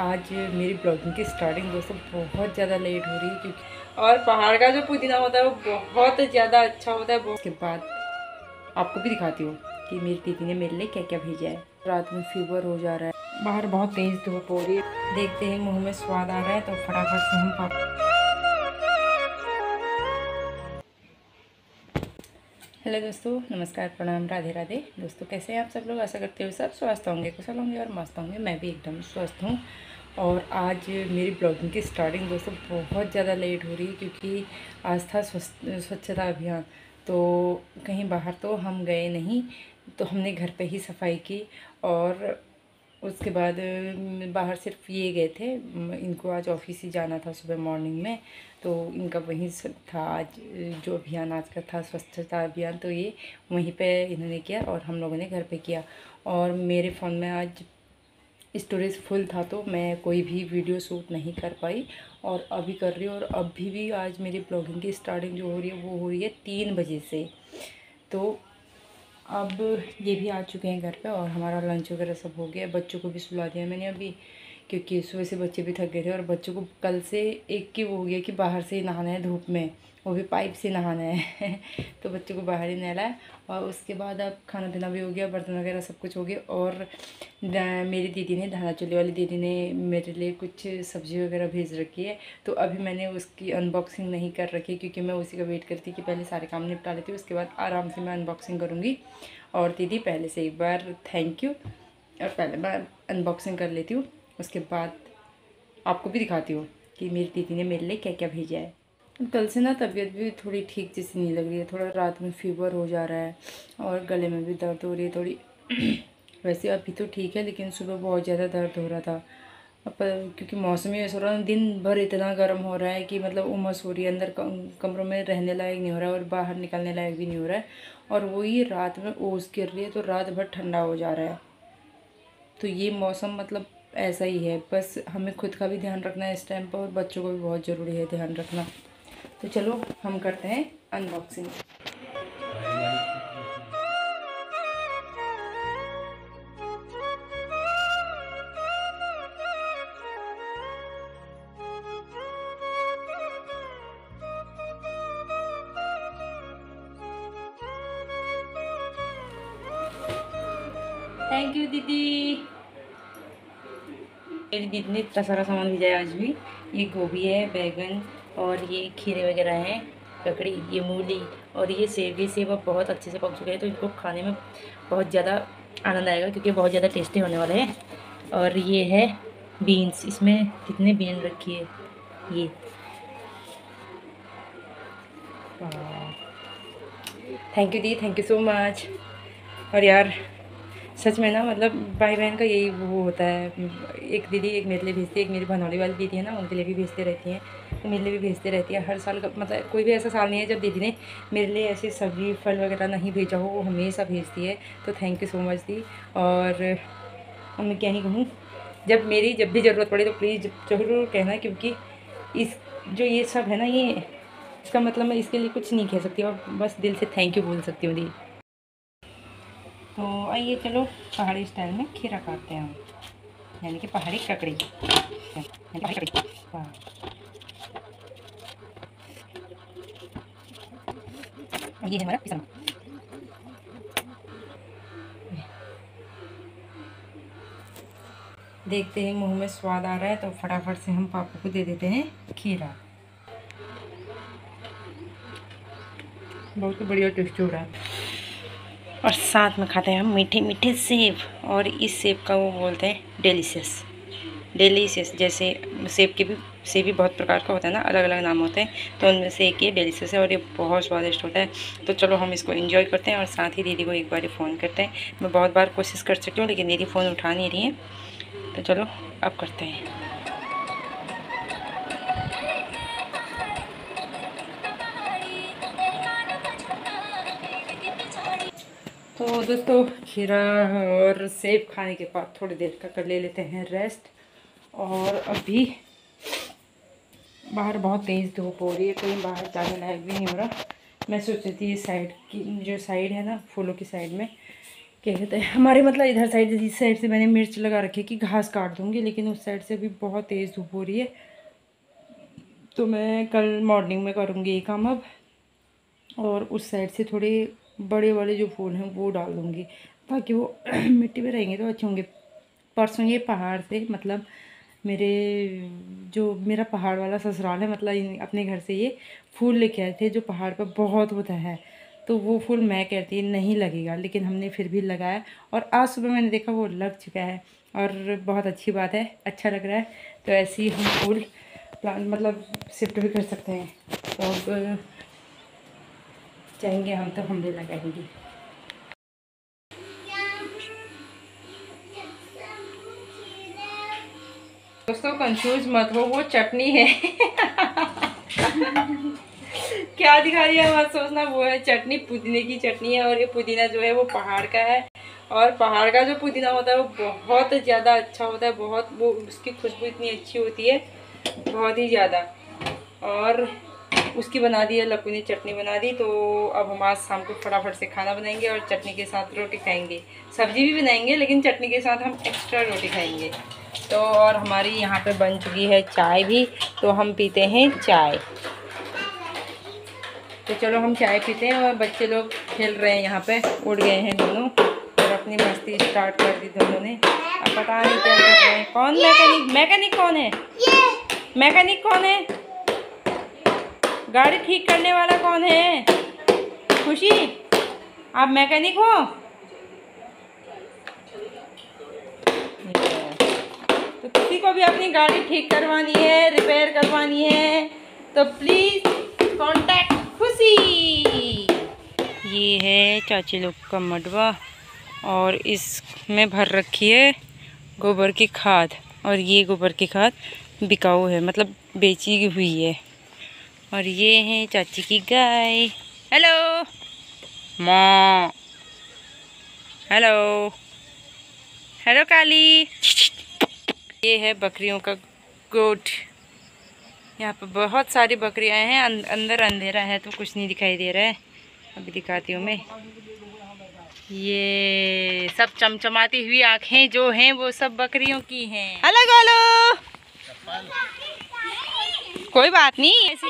आज मेरी ब्लॉगिंग की स्टार्टिंग दोस्तों बहुत ज़्यादा लेट हो रही है क्योंकि और पहाड़ का जो पुदीना होता है वो बहुत ज़्यादा अच्छा होता है। उसके बाद आपको भी दिखाती हूँ कि मेरी दीदी ने मेरे लिए क्या क्या भेजा है। रात में फीवर हो जा रहा है। बाहर बहुत तेज़ धूप हो रही है। देखते ही मुँह में स्वाद आ रहा है तो फटाफट से हम हेलो दोस्तों, नमस्कार, प्रणाम, राधे राधे। दोस्तों, कैसे हैं आप सब लोग? आशा करते हो सब स्वस्थ होंगे, कुशल होंगे और मस्त होंगे। मैं भी एकदम स्वस्थ हूँ। और आज मेरी ब्लॉगिंग की स्टार्टिंग दोस्तों बहुत ज़्यादा लेट हो रही है क्योंकि आज था स्वच्छता अभियान। तो कहीं बाहर तो हम गए नहीं तो हमने घर पर ही सफ़ाई की और उसके बाद बाहर सिर्फ़ ये गए थे इनको आज ऑफ़िस ही जाना था सुबह मॉर्निंग में तो इनका वहीं था आज, जो अभियान आज का था, स्वच्छता अभियान तो ये वहीं पे इन्होंने किया और हम लोगों ने घर पे किया। और मेरे फ़ोन में आज स्टोरेज फुल था तो मैं कोई भी वीडियो शूट नहीं कर पाई और अभी कर रही हूँ और अभी भी आज मेरी ब्लॉगिंग की स्टार्टिंग जो हो रही है, वो हो रही है तीन बजे से। तो अब ये भी आ चुके हैं घर पे और हमारा लंच वगैरह सब हो गया। बच्चों को भी सुला दिया मैंने अभी। क्योंकि सुबह से बच्चे भी थक गए थे और बच्चों को कल से एक की वो हो गया कि बाहर से ही नहाना है धूप में, वो भी पाइप से नहाना है। तो बच्चों को बाहर ही नहलाए और उसके बाद अब खाना पीना भी हो गया, बर्तन वगैरह सब कुछ हो गया और मेरी दीदी ने, धाना चूल्हे वाली दीदी ने मेरे लिए कुछ सब्ज़ी वगैरह भेज रखी है। तो अभी मैंने उसकी अनबॉक्सिंग नहीं कर रखी क्योंकि मैं उसी का वेट करती कि पहले सारे काम निपटा लेती, उसके बाद आराम से मैं अनबॉक्सिंग करूँगी। और दीदी, पहले से एक बार थैंक यू और पहले मैं अनबॉक्सिंग कर लेती हूँ। उसके बाद आपको भी दिखाती हूँ कि मेरी दीदी ने मेरे लिए क्या क्या भेजा है। कल से ना तबीयत भी थोड़ी ठीक जैसी नहीं लग रही है, थोड़ा रात में फीवर हो जा रहा है और गले में भी दर्द हो रही है थोड़ी। वैसे अभी तो ठीक है, लेकिन सुबह बहुत ज़्यादा दर्द हो रहा था। अब क्योंकि मौसम ही ऐसा हो रहा है, दिन भर इतना गर्म हो रहा है कि मतलब उमस हो रही है, अंदर कमरों में रहने लायक नहीं हो रहा है और बाहर निकलने लायक भी नहीं हो रहा है और वही रात में ओस गिर रही है तो रात भर ठंडा हो जा रहा है। तो ये मौसम मतलब ऐसा ही है। बस हमें खुद का भी ध्यान रखना है इस टाइम पर और बच्चों को भी बहुत ज़रूरी है ध्यान रखना। तो चलो, हम करते हैं अनबॉक्सिंग थैंक यू दीदी। मेरी दीदी ने इतना सारा सामान भेजा है आज भी? ये गोभी है, बैगन और ये खीरे वगैरह हैं ककड़ी ये मूली और ये सेब ये सेब अब बहुत अच्छे से पक चुके हैं तो इनको खाने में बहुत ज़्यादा आनंद आएगा क्योंकि बहुत ज़्यादा टेस्टी होने वाले हैं। और ये है बीन्स, इसमें कितने बीन रखी है? ये। थैंक यू दी। थैंक यू सो मच और यार सच में ना मतलब भाई बहन का यही वो होता है, एक दीदी एक मेरे लिए भेजती है, एक मेरी भनौली वाली दीदी है ना, उनके लिए भी भेजते रहती हैं तो मेरे लिए भी भेजते रहती है, हर साल मतलब कोई भी ऐसा साल नहीं है जब दीदी ने मेरे लिए ऐसे सब्ज़ी, फल वगैरह नहीं भेजा हो, वो हमेशा भेजती है तो थैंक यू सो मच दी, और मैं क्या ही कहूँ, जब मेरी जब भी ज़रूरत पड़े तो प्लीज़ ज़रूर कहना, क्योंकि इस, जो ये सब है ना ये, इसका मतलब मैं इसके लिए कुछ नहीं कह सकती, और बस दिल से थैंक यू बोल सकती हूँ दी। तो आइए चलो पहाड़ी स्टाइल में खीरा काटते हैं हम। यानी कि पहाड़ी ककड़ी। ये हमारा देखते हैं मुँह में स्वाद आ रहा है तो फटाफट से हम पापा को दे देते हैं खीरा। बहुत बढ़िया टेस्ट हो रहा है। और साथ में खाते हैं हम मीठे मीठे सेब और इस सेब का वो बोलते हैं डेलीशियस डेलीशियस जैसे सेब के भी, सेब भी बहुत प्रकार का होता है ना अलग अलग नाम होते हैं तो उनमें से एक ये डेलीशियस है और ये बहुत स्वादिष्ट होता है। तो चलो हम इसको इन्जॉय करते हैं और साथ ही दीदी को एक बार फ़ोन करते हैं। मैं बहुत बार कोशिश कर सकती हूँ, लेकिन दीदी फ़ोन उठा नहीं रही है। तो चलो, अब करते हैं। तो दोस्तों, खीरा और सेब खाने के बाद थोड़ी देर का कर ले लेते हैं रेस्ट और अभी बाहर बहुत तेज़ धूप हो रही है, कहीं बाहर जाने लायक भी नहीं हो रहा। मैं सोच रही थी ये साइड की, जो साइड है ना, फूलों की साइड में, क्या कहते हैं, हमारे मतलब इधर साइड जिस साइड से मैंने मिर्च लगा रखी कि घास काट दूँगी, लेकिन उस साइड से भी बहुत तेज़ धूप हो रही है। तो मैं कल मॉर्निंग में करूँगी ये काम अब, और उस साइड से थोड़े बड़े वाले जो फूल हैं वो डाल दूँगी। ताकि वो मिट्टी में रहेंगे तो अच्छे होंगे। परसों ये पहाड़ से मतलब मेरे जो मेरा पहाड़ वाला ससुराल है मतलब अपने घर से ये फूल लेके आए थे जो पहाड़ पर बहुत होता है। तो वो फूल मैं कहती नहीं लगेगा, लेकिन हमने फिर भी लगाया और आज सुबह मैंने देखा वो लग चुका है और बहुत अच्छी बात है अच्छा लग रहा है। तो ऐसे ही हम फूल प्लांट मतलब शिफ्ट भी कर सकते हैं। तो चाहेंगे हम तो हम भी लगाएँगे। दोस्तों कंफ्यूज मत हो, वो चटनी है। क्या दिखा है मत सोचना, वो है चटनी, पुदीने की चटनी है, और ये पुदीना जो है, वो पहाड़ का है। और पहाड़ का जो पुदीना होता है, वो बहुत ज़्यादा अच्छा होता है, बहुत, वो, उसकी खुशबू इतनी अच्छी होती है, बहुत ही ज़्यादा। और उसकी बना दी है लक्कू ने चटनी बना दी तो अब हम आज शाम को फटाफट से खाना बनाएँगे और चटनी के साथ रोटी खाएँगे। सब्ज़ी भी बनाएँगे लेकिन चटनी के साथ हम एक्स्ट्रा रोटी खाएँगे। तो और हमारी यहाँ पे बन चुकी है चाय भी तो हम पीते हैं चाय। तो चलो हम चाय पीते हैं और बच्चे लोग खेल रहे हैं यहाँ पे उड़ गए हैं दोनों। और अपनी मस्ती स्टार्ट कर दी दोनों ने। अब पता नहीं क्या कर रहे हैं। कौन? मैकेनिक मैकेनिक कौन है? मैकेनिक कौन है? गाड़ी ठीक करने वाला कौन है? खुशी? आप मैकेनिक हो? तो किसी को भी अपनी गाड़ी ठीक करवानी है, रिपेयर करवानी है तो प्लीज़ कांटेक्ट खुशी। ये है चाची लोग का मडवा और इसमें भर रखी है गोबर की खाद और ये गोबर की खाद बिकाऊ है मतलब बेची हुई है। और ये है चाची की गाय। हेलो माँ। Hello hello Kali. ये है बकरियों का गोट। यहाँ पर बहुत सारी बकरियाँ हैं। अं, अंदर अंधेरा है तो कुछ नहीं दिखाई दे रहा है। अभी दिखाती हूँ मैं। ये सब चमचमाती हुई आँखें जो हैं वो सब बकरियों की हैं। हेलो गोलो कोई बात नहीं। ऐसे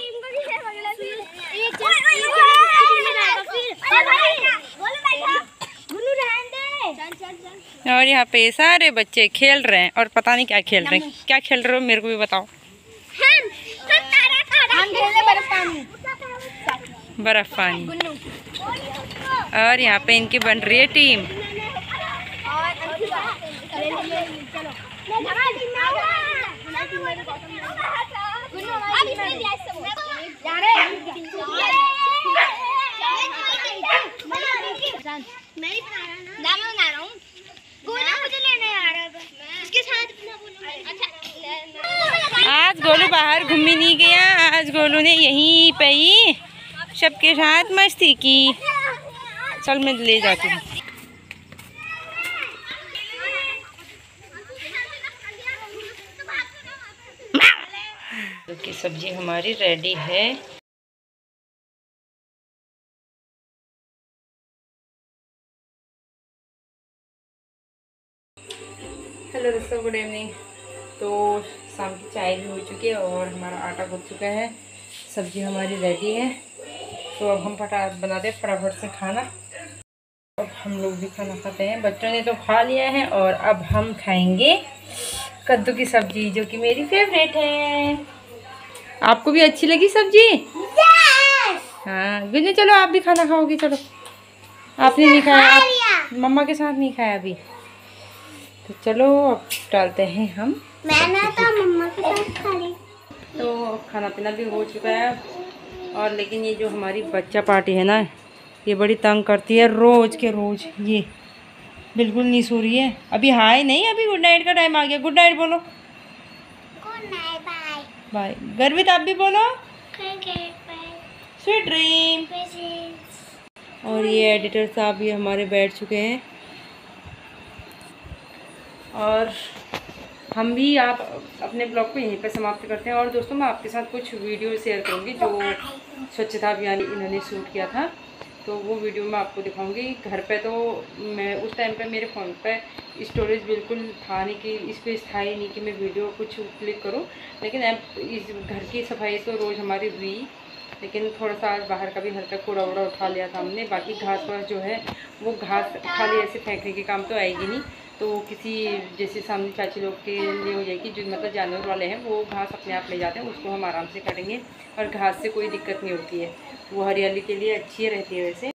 और यहाँ पे सारे बच्चे खेल रहे हैं और पता नहीं क्या खेल रहे हैं। क्या खेल रहे हो मेरे को भी बताओ। बर्फ़ पानी। और यहाँ पे इनकी बन रही है टीम। गोलू बाहर घूमने नहीं गया। आज गोलू ने यहीं पे ही सबके साथ मस्ती की। चल मैं ले जाती हूँ। सब्ज़ी हमारी रेडी है। हेलो दोस्तों गुड इवनिंग तो शाम की चाय भी हो चुकी है और हमारा आटा गुद चुका है। सब्ज़ी हमारी रेडी है। तो अब हम फटा बनाते हैं फटाफट से खाना। अब हम लोग भी खाना खाते हैं। बच्चों ने तो खा लिया है और अब हम खाएँगे कद्दू की सब्ज़ी जो कि मेरी फेवरेट है। आपको भी अच्छी लगी सब्ज़ी? हाँ। गुजने चलो आप भी खाना खाओगी चलो। आपने नहीं खाया? आप मम्मा के साथ नहीं खाया अभी? तो चलो अब डालते हैं हम। मैंने तो मम्मा के साथ तो खाना पीना भी हो चुका है। और लेकिन ये जो हमारी बच्चा पार्टी है ना ये बड़ी तंग करती है रोज़ के रोज़। ये बिल्कुल नहीं सो रही है। अभी हाय नहीं अभी गुड नाइट का टाइम आ गया। गुड नाइट बोलो। Good night bye bye Garvit आप भी बोलो। स्वीट ड्रीम और ये एडिटर साहब भी हमारे बैठ चुके हैं। और हम भी आप अपने ब्लॉग को यहीं पर समाप्त करते हैं। और दोस्तों, मैं आपके साथ कुछ वीडियो शेयर करूँगी जो स्वच्छता अभियान इन्होंने शूट किया था। तो वो वीडियो मैं आपको दिखाऊँगी। घर पे तो मैं उस टाइम पे मेरे फ़ोन पे स्टोरेज बिल्कुल था नहीं कि, इस पर था ही नहीं कि मैं वीडियो कुछ क्लिक करूँ। लेकिन अब इस घर की सफ़ाई तो रोज़ हमारी हुई। लेकिन थोड़ा सा बाहर का भी हल्का कूड़ा वूड़ा उठा लिया था हमने। बाकी घास वास जो है, वो घास खाली ऐसे फेंकने के काम तो आएगी नहीं। तो किसी जैसे सामने चाची लोग के लिए हो जाएगी, जो मतलब जानवर वाले हैं, वो घास अपने आप ले जाते हैं, उसको हम आराम से काटेंगे और घास से कोई दिक्कत नहीं होती है। वो हरियाली के लिए अच्छी रहती है वैसे।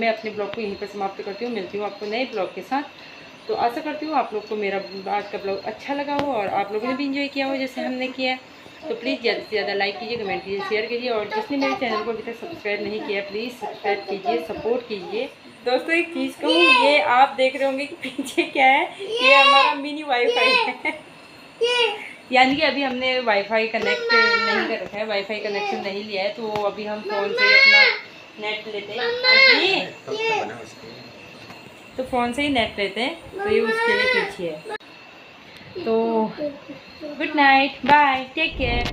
मैं अपने ब्लॉग को यहीं पर समाप्त करती हूँ। मिलती हूँ आपको नए ब्लॉग के साथ। तो आशा करती हूँ आप लोग को मेरा आज का ब्लॉग अच्छा लगा हो और आप लोगों ने भी इंजॉय किया हो जैसे हमने किया। तो प्लीज़ ज़्यादा से ज़्यादा लाइक कीजिए कमेंट कीजिए शेयर कीजिए और जिसने मेरे चैनल को अभी तक सब्सक्राइब नहीं किया प्लीज़ सब्सक्राइब कीजिए सपोर्ट कीजिए। दोस्तों एक चीज़ कहूँ ये आप देख रहे होंगे कि पीछे क्या है? ये हमारा मिनी वाईफाई है। यानी कि अभी हमने वाईफाई कनेक्ट नहीं कर रखा है वाईफाई कनेक्शन नहीं लिया है तो अभी हम फ़ोन से अपना नेट लेते हैं। तो फ़ोन से ही नेट लेते हैं तो ये उसके लिए पीछे है। तो good night bye take care